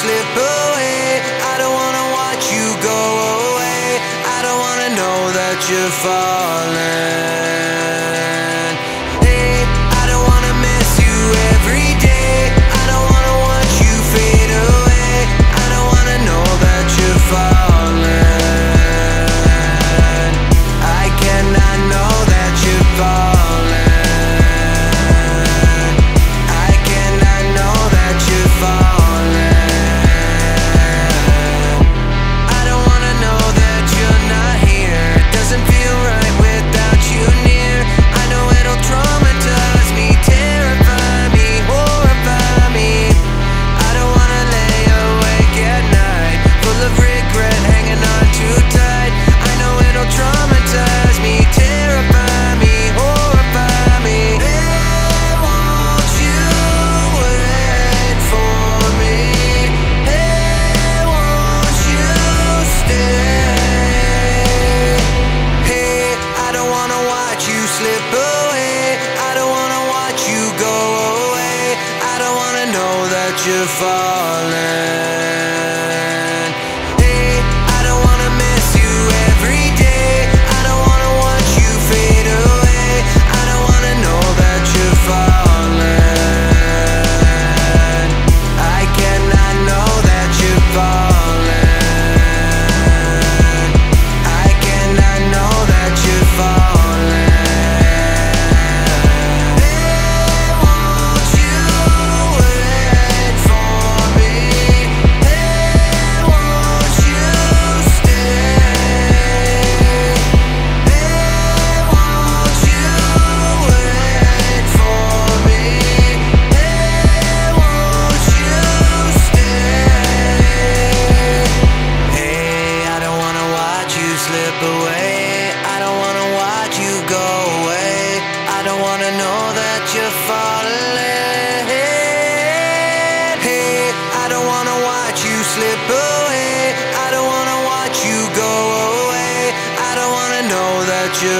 slip away. I don't wanna watch you go away. I don't wanna know that you're falling.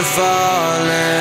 falling.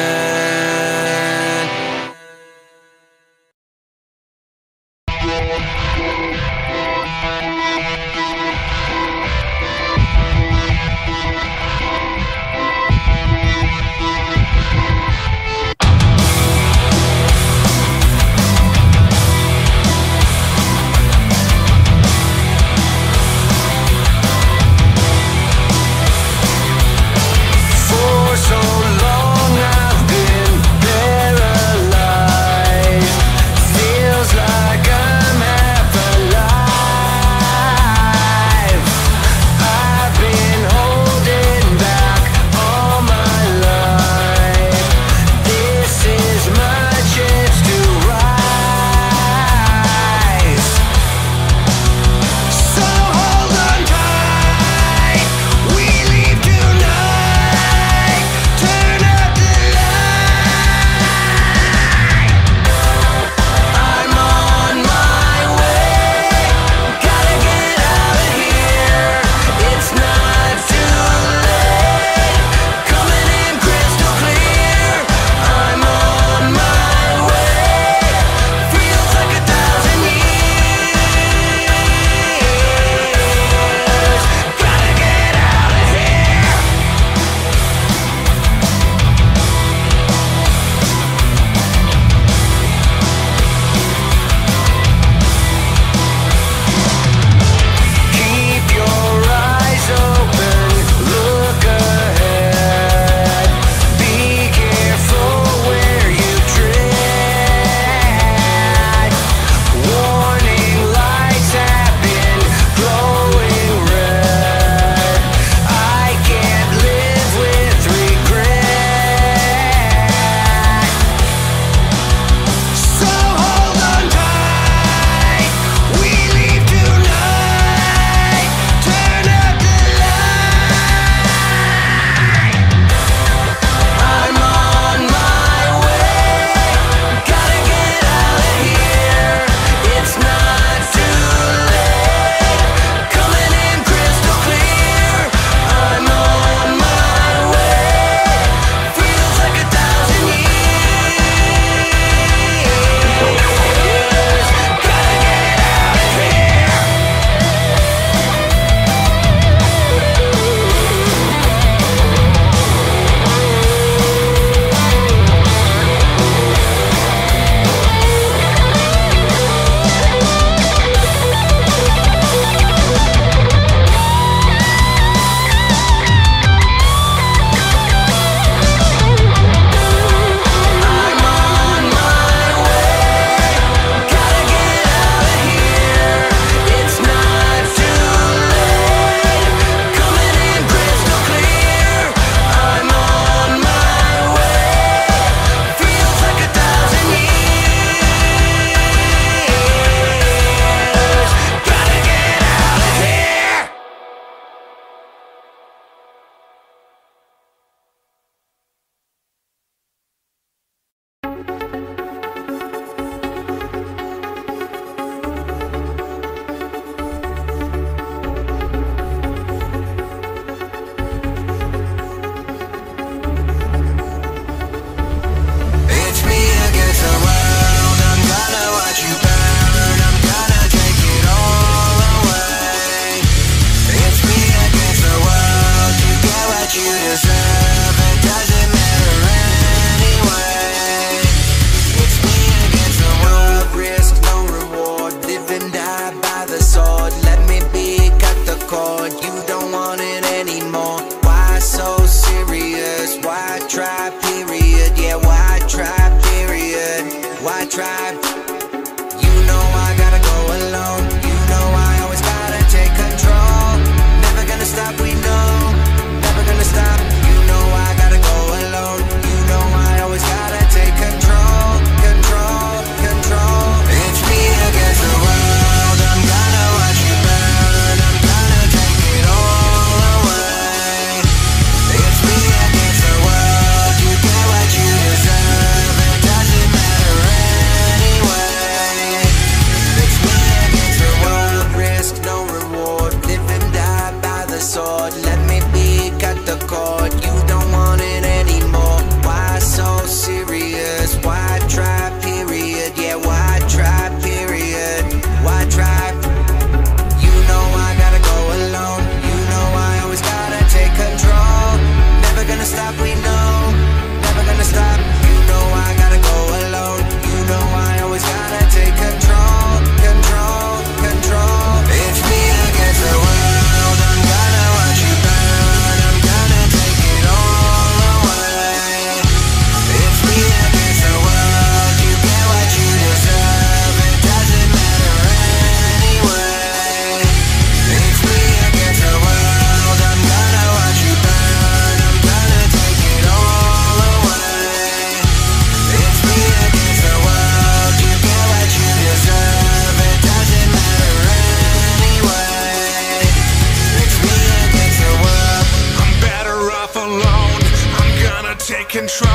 take control.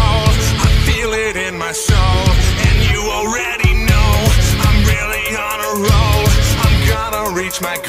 I feel it in my soul, and you already know I'm really on a roll. I'm gonna reach my goal.